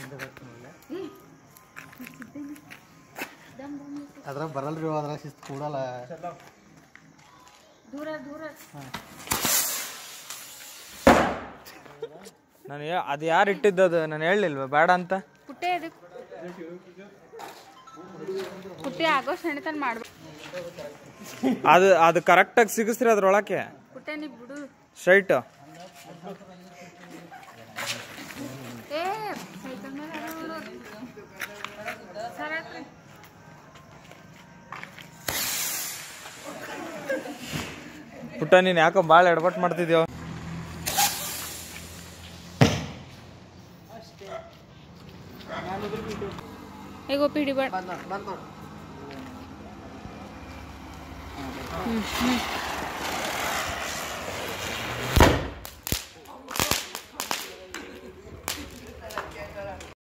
ಹಿಂದೆ ಬರ್ತಾನಲ್ಲ ಅದ್ರಾಗ ಬರಲ್ರಿ ಅದ್ರ ಅದ್ರಾಗ ಶಿಸ್ತು ಕೂಡಲ್ಲ. ದೂರ ದೂರ. ನಾನು ಅದು ಯಾರು ಇಟ್ಟಿದ್ದದು ನಾನು ಹೇಳಲಿಲ್ವ? ಬೇಡ ಅಂತ? ಪುಟ್ಟೆ ಅದು. ಪುಟ್ಟೆ ಆಗೋ ಸೆಣತನ ಮಾಡ್ಬೇಕು ಅದು ಅದು ಕರೆಕ್ಟಾಗಿ ಸಿಗಿಸ್ರಿ ಅದ್ರೊಳಕ್ಕೆ. ಪುಟ್ಟೆ ನೀವು ಬಿಡು. ಸ್ಟ್ರೈಟ್ ಪುಟ್ಟ ನೀನು ಯಾಕೋ ಭಾಳ ಎಡವಟ್ ಮಾಡ್ತಿದ್ಯೋ? ಏ ಪಿಡಿ ಬಂದ್